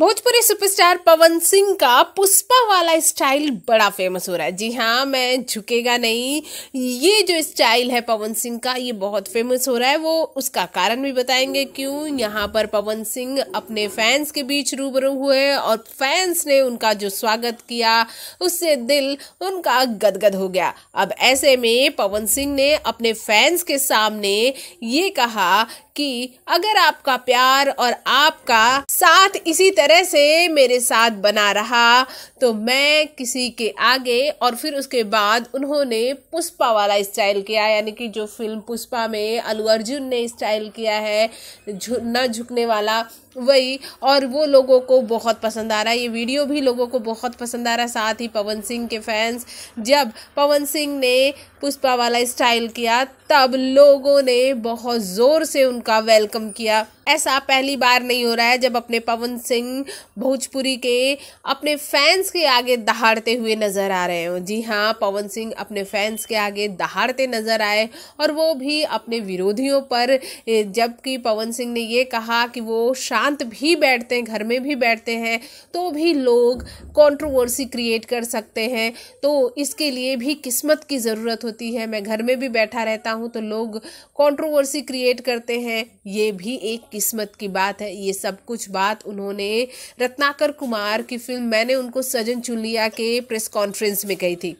Bhojpuri superstar Pawan Singh का पुष्पा वाला style बड़ा फ़ेमस हो रहा है। जी हाँ मैं झुकेगा नहीं। ये जो स्टाइल है पवन सिंह का, ये बहुत फ़ेमस हो रहा है। वो उसका कारण भी बताएँगे क्यों। यहाँ पर पवन सिंह अपने फैंस के बीच रूबरू हुए और फैंस ने उनका जो स्वागत किया, उससे दिल उनका गदगद हो गया। अब ऐसे में पवन सिंह ने अपने फैंस के सामने ये कहा कि अगर आपका प्यार और आपका साथ इसी तरह से मेरे साथ बना रहा। तो मैं किसी के आगे और फिर उसके बाद उन्होंने पुष्पा वाला स्टाइल किया यानी कि जो फ़िल्म पुष्पा में अलू अर्जुन ने स्टाइल किया है झु, न झुकने वाला। वही, और वो लोगों को बहुत पसंद आ रहा है। ये वीडियो भी लोगों को बहुत पसंद आ रहा है, साथ ही पवन सिंह के फैंस जब पवन सिंह ने पुष्पा वाला स्टाइल किया, तब लोगों ने बहुत ज़ोर से उनका वेलकम किया। ऐसा पहली बार नहीं हो रहा है, जब अपने पवन सिंह भोजपुरी के अपने फैंस के आगे दहाड़ते हुए नज़र आ रहे हो। जी हाँ पवन सिंह अपने फैंस के आगे दहाड़ते नज़र आए, और वो भी अपने विरोधियों पर। जबकि पवन सिंह ने ये कहा कि वो शांत भी बैठते हैं, घर में भी बैठते हैं तो भी लोग कंट्रोवर्सी क्रिएट कर सकते हैं। तो इसके लिए भी किस्मत की ज़रूरत होती है। मैं घर में भी बैठा रहता हूँ तो लोग कंट्रोवर्सी क्रिएट करते हैं। ये भी एक किस्मत की बात है। ये सब कुछ बात उन्होंने रत्नाकर कुमार की फ़िल्म मैंने उनको सजन चुन लिया के प्रेस कॉन्फ्रेंस में कही थी।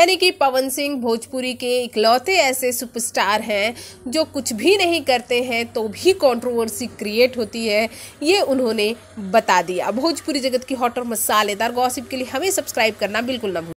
यानी कि पवन सिंह भोजपुरी के इकलौते ऐसे सुपरस्टार हैं जो कुछ भी नहीं करते हैं तो भी कंट्रोवर्सी क्रिएट होती है, ये उन्होंने बता दिया। भोजपुरी जगत की हॉट और मसालेदार गॉसिप के लिए हमें सब्सक्राइब करना बिल्कुल ना